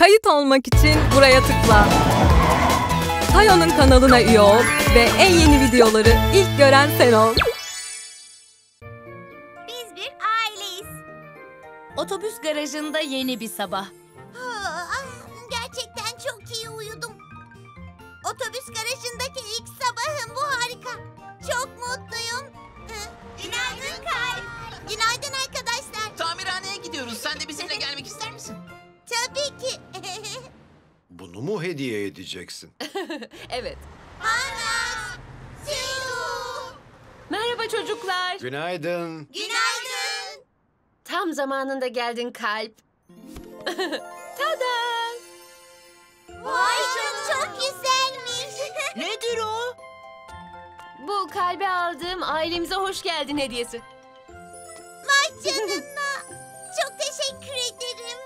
Kayıt olmak için buraya tıkla. Tayo'nun kanalına üye ol ve en yeni videoları ilk gören sen ol. Biz bir aileyiz. Otobüs garajında yeni bir sabah. Ah, Gerçekten çok iyi uyudum. Otobüs hediye edeceksin? Evet. Anas. Siu. Merhaba çocuklar. Günaydın. Günaydın. Tam zamanında geldin kalp. Tada! Vay çok çok güzelmiş. Nedir o? Bu kalbe aldığım ailemize hoş geldin hediyesi. Vay canına. Çok teşekkür ederim.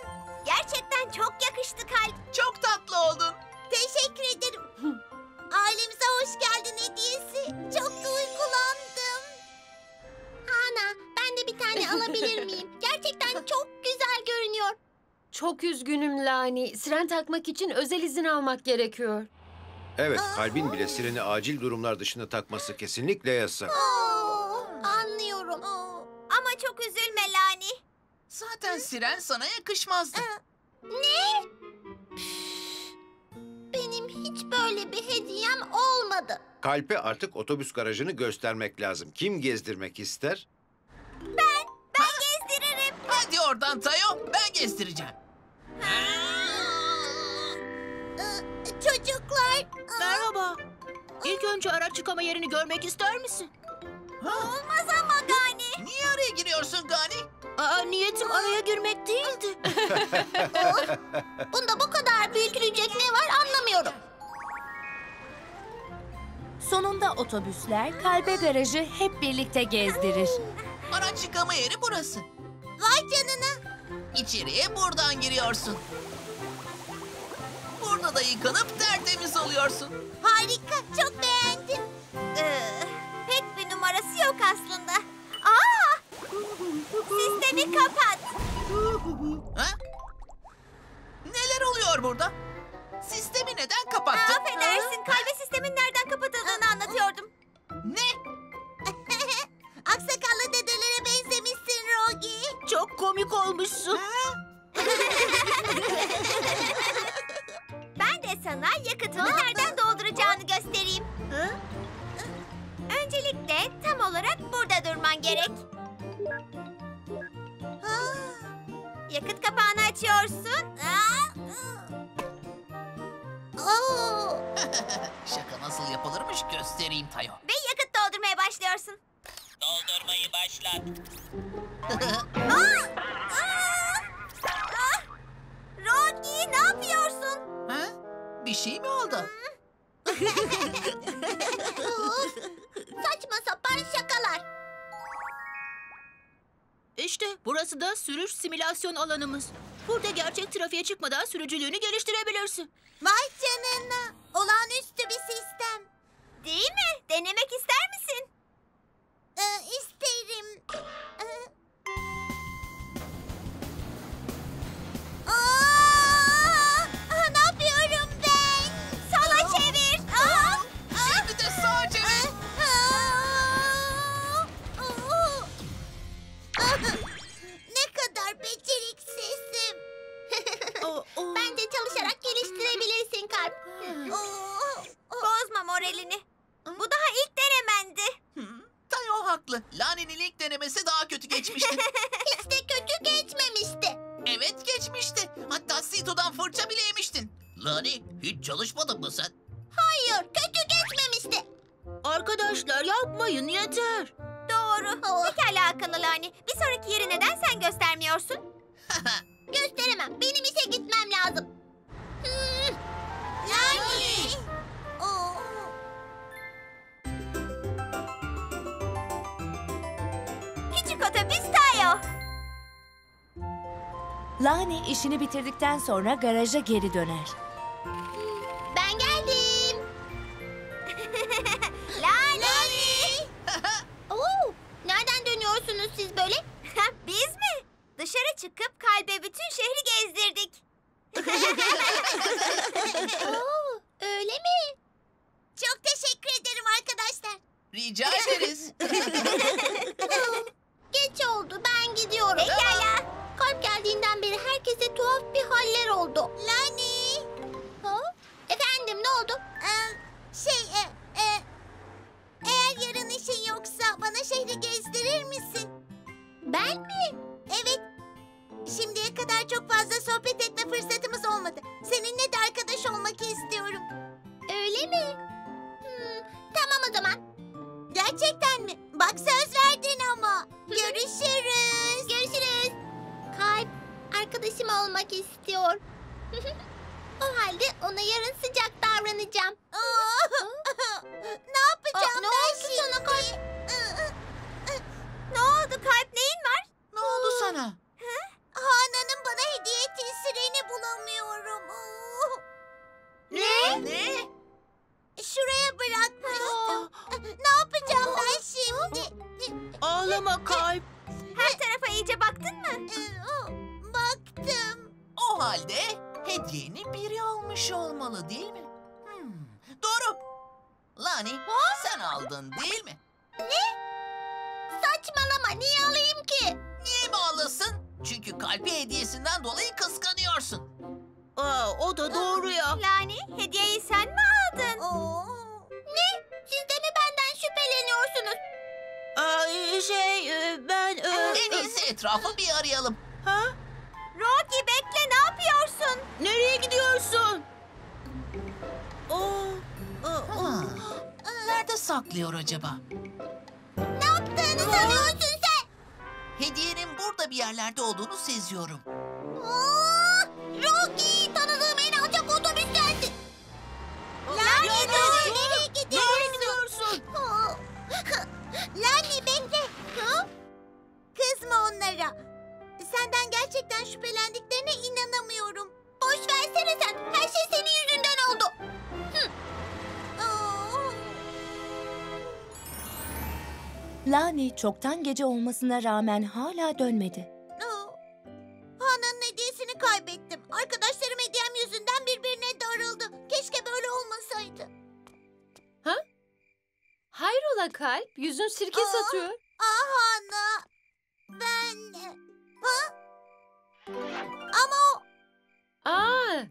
Gerçekten çok yakıştı kalp. Çok tatlı oldun. Teşekkür ederim. Ailemize hoş geldin hediyesi. Çok duygulandım. Ana, ben de bir tane alabilir miyim? Gerçekten çok güzel görünüyor. Çok üzgünüm Lani. Siren takmak için özel izin almak gerekiyor. Evet, kalbin bile sireni acil durumlar dışında takması kesinlikle yasak. Oo, anlıyorum. Ama çok üzülme Lani. Zaten siren sana yakışmazdı. Ne? Hiç böyle bir hediyem olmadı. Kalpe artık otobüs garajını göstermek lazım. Kim gezdirmek ister? Ben gezdiririm. Hadi oradan Tayo. Ben gezdireceğim. Ee, Çocuklar. Merhaba. İlk önce araç çıkama yerini görmek ister misin? Olmaz ama Gani. Niye araya giriyorsun Gani? Aa, niyetim araya girmek değildi. Bunda bu kadar büyütülecek ne var anlamıyorum. Sonunda otobüsler kalbe garajı hep birlikte gezdirir. Araç yıkama yeri burası. Vay canına. İçeriye buradan giriyorsun. Burada da yıkanıp tertemiz oluyorsun. Harika, çok beğendim. Ee, pek bir numarası yok aslında. Aa! Sistemi kapat. Ha? Neler oluyor burada? Sistemi neden Aa, kapattın? affedersin, kalbe sistemin nereden kapatıldığını anlatıyordum. Ne? Aksakallı dedelere benzemişsin Rogi. Çok komik olmuşsun. Ben de sana yakıtını nereden dolduracağını göstereyim. Öncelikle tam olarak burada durman gerek. Yakıt kapağını açıyorsun. Şaka nasıl yapılırmış göstereyim Tayo. Ve yakıt doldurmaya başlıyorsun. Doldurmayı başlat. Aa! Aa! Ah! Rogi ne yapıyorsun? Ha? Bir şey mi oldu? Saçma sapan şakalar. İşte burası da sürüş simülasyon alanımız. Burada gerçek trafiğe çıkmadan sürücülüğünü geliştirebilirsin. Vay. Olağanüstü bir sistem. Değil mi? Denemek ister misin? Ee, isterim. Ee... Aa! Aa, ne yapıyorum ben? Sola çevir. Aa! Şimdi de sağa çevir. Aa! Aa! ne kadar beceriksizim. O- Bence çalışarak geliştirebilirsin kalp. Bozma moralini. Bu daha ilk denemendi. Tayo haklı. Lani'nin ilk denemesi daha kötü geçmişti. Hiç de kötü geçmemişti. evet geçmişti. Hatta Sito'dan fırça bile yemiştin. Lani hiç çalışmadın mı sen? Hayır, kötü geçmemişti. Arkadaşlar yapmayın yeter. Doğru. Pekala akıllı Lani. Bir sonraki yeri neden sen göstermiyorsun? Gösteremem. Benim işe gitmem lazım. Lani! Oo. Küçük otobüs Tayo. Lani işini bitirdikten sonra garaja geri döner. Ben geldim. Lani! Oo, nereden dönüyorsunuz siz böyle? Biz mi? Dışarı çıkıp kalbe bütün şehri gezdirdik. Oo, öyle mi? Çok teşekkür ederim arkadaşlar. Rica ederiz. Geç oldu ben gidiyorum. Pekala. Kalp geldiğinden beri herkese tuhaf bir haller oldu. Lani. Ha? Efendim ne oldu? şey e, e, eğer yarın işin yoksa bana şehri gezdirir misin? Ben mi? Evet. Şimdiye kadar çok fazla sohbet arkadaşım olmak istiyor. o halde ona yarın sıcak davranacağım. ne yapacağım ne ben oldu şimdi? Sana kalp? ne oldu kalp neyin var? ne oldu sana? Hana'nın bana hediye ettiği sireni bulamıyorum. Ne? Ne? Şuraya bırakmıştım. ne yapacağım ben şimdi? Ağlama kalp. Her tarafa iyice baktın mı? Halde hediyeni biri almış olmalı değil mi? Hmm, doğru. Lani sen aldın değil mi? Saçmalama niye alayım ki? Niye mi alasın? Çünkü kalbi hediyesinden dolayı kıskanıyorsun. Aa, o da doğru ya. Lani hediyeyi sen mi aldın? Ne? Siz de mi benden şüpheleniyorsunuz? Aa, şey e, ben... e, En iyisi etrafı bir arayalım. Ha? Rocky bekle ne yapıyorsun? Nereye gidiyorsun? Oo, aa, Ha, nerede saklıyor acaba? Ne yaptığını sanıyorsun sen? Hediyenin burada bir yerlerde olduğunu seziyorum. Aa, Rocky tanıdığım en alçak otobüs sensin. Lani dur nereye- gidiyorsun? Aa, Lani bekle. Kızma onlara. Senden gerçekten şüphelendiklerine inanamıyorum. Boş versene sen. Her şey senin yüzünden oldu. Hı. Aa. Lani çoktan gece olmasına rağmen hala dönmedi. Aa, Hana'nın hediyesini kaybettim. Arkadaşlarım hediyem yüzünden birbirine darıldı. Keşke böyle olmasaydı. Hayrola kalp? Yüzün sirke Aa. satıyor.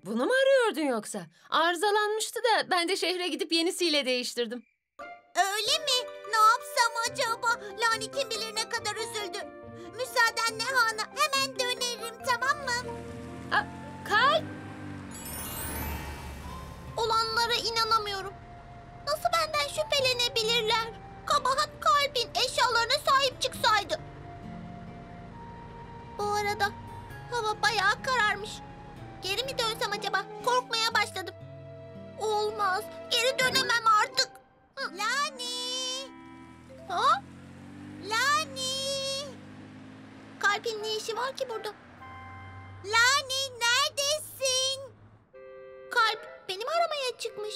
Bunu mu arıyordun yoksa? Arızalanmıştı da ben de şehre gidip yenisiyle değiştirdim. Öyle mi? Ne yapsam acaba? Lani kim bilir ne kadar üzüldü. Müsaadenle Hana. Hemen dönerim tamam mı? Kalp! Olanlara inanamıyorum. Nasıl benden şüphelenebilirler? Kabahat kalbin eşyalarına sahip çıksaydı. Bu arada hava bayağı kararmış. Geri mi dönsem acaba? Korkmaya başladım. Olmaz. Geri dönemem artık. Lani. Ha? Lani. Kalbin ne işi var ki burada? Lani neredesin? Kalp beni mi aramaya çıkmış?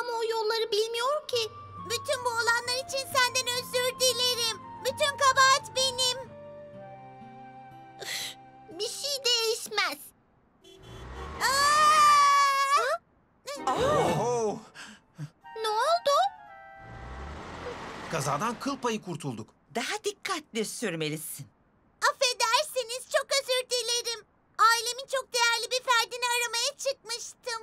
Ama o yolları bilmiyor ki. Bütün bu olanlar için senden özür dilerim. Bütün kabahat benim. Bir şey değişmez. Oho! Ne oldu? Kazadan kıl payı kurtulduk. Daha dikkatli sürmelisin. Affedersiniz çok özür dilerim. Ailemin çok değerli bir ferdini aramaya çıkmıştım.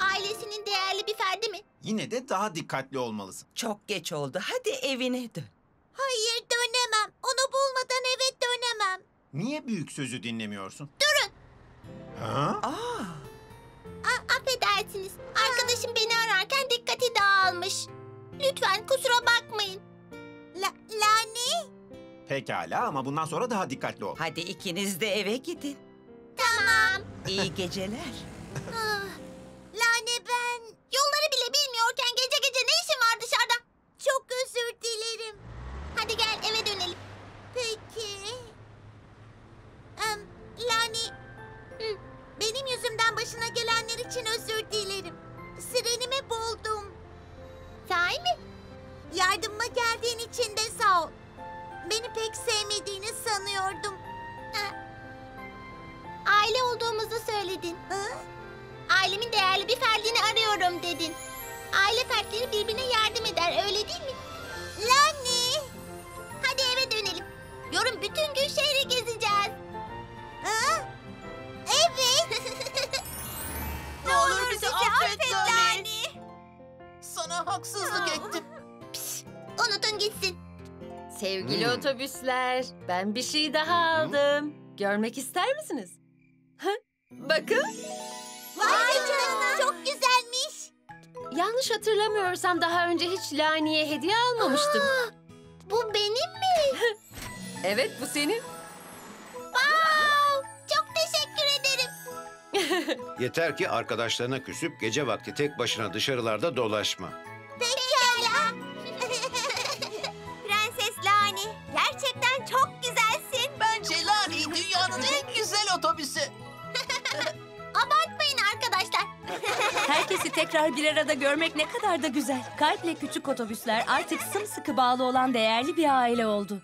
Ailesinin değerli bir ferdi mi? Yine de daha dikkatli olmalısın. Çok geç oldu. Hadi evine dön. Hayır dönemem. Onu bulmadan eve dönemem. Niye büyük sözü dinlemiyorsun? Durun. Ha? Aa, affedersiniz. Arkadaşım beni ararken dikkati dağılmış. Lütfen kusura bakmayın. La Lani? Pekala ama bundan sonra daha dikkatli ol. hadi ikiniz de eve gidin. Tamam. İyi geceler. olduğumuzu söyledin. Hı? Ailemin değerli bir ferdini arıyorum dedin. Aile fertleri birbirine yardım eder öyle değil mi? Lani! Hadi eve dönelim. Yarın bütün gün şehri gezeceğiz. Hı? Evet. ne, ne olur bizi affet, affet Lani. Sana haksızlık ettim. Pişt, unutun gitsin. Sevgili hmm. otobüsler, ben bir şey daha aldım. Görmek ister misiniz? Bakın, Vay canına. Çok güzelmiş. yanlış hatırlamıyorsam daha önce hiç Lani'ye hediye almamıştım. Bu benim mi? Evet, bu senin. Wow! Çok teşekkür ederim. Yeter ki arkadaşlarına küsüp gece vakti tek başına dışarılarda dolaşma. Tekrar bir arada görmek ne kadar da güzel. Kalple küçük otobüsler artık sımsıkı bağlı olan değerli bir aile oldu.